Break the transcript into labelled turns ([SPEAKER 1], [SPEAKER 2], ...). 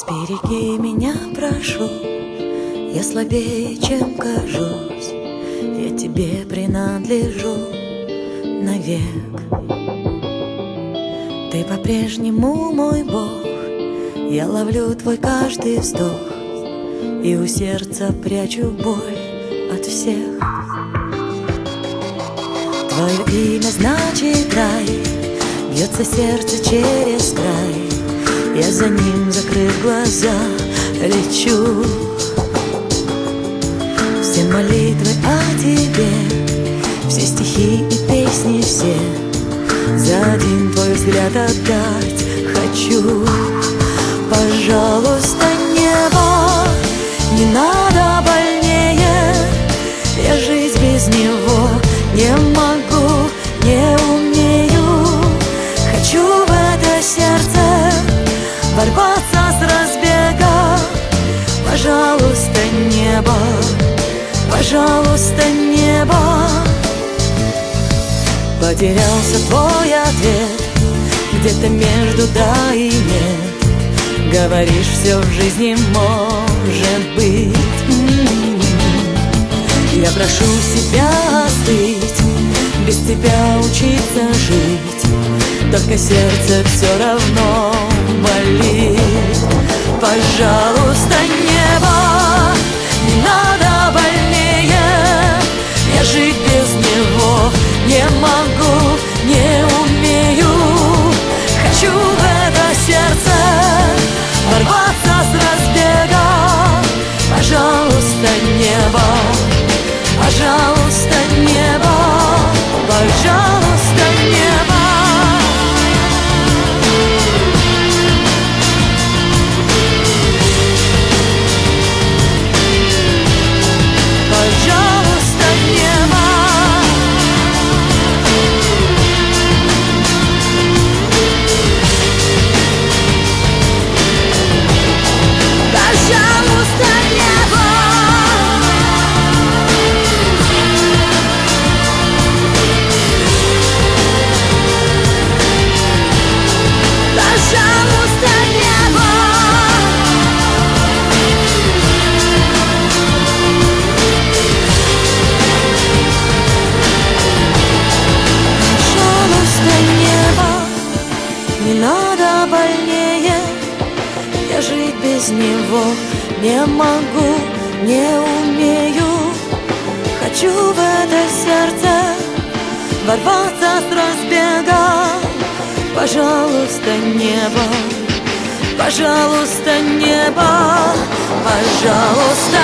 [SPEAKER 1] Сбереги меня, прошу, я слабее, чем кажусь, я тебе принадлежу навек. Ты по-прежнему мой Бог, я ловлю твой каждый вздох И у сердца прячу боль от всех. Твое имя значит рай Бьется сердце через край Я за ним, закрыв глаза, лечу. Все молитвы о тебе Все стихи и песни все. За один твой взгляд отдать хочу. Пожалуйста, небо, не надо больнее. Я жить без него не могу, не умею. Хочу в это сердце ворваться с разбега. Пожалуйста, небо, пожалуйста, небо. Потерялся твой ответ где-то между да и нет Говоришь, все в жизни может быть. Я прошу себя остыть Без тебя учиться жить. Только сердце все равно болит Пожалуйста, небо Не надо больнее. Я жить без него не могу, не умею. Хочу в это сердце ворваться с разбега. Пожалуйста, небо, пожалуйста, него не могу, не умею. Хочу в это сердце ворваться с разбега. Пожалуйста, небо, пожалуйста, небо Пожалуйста,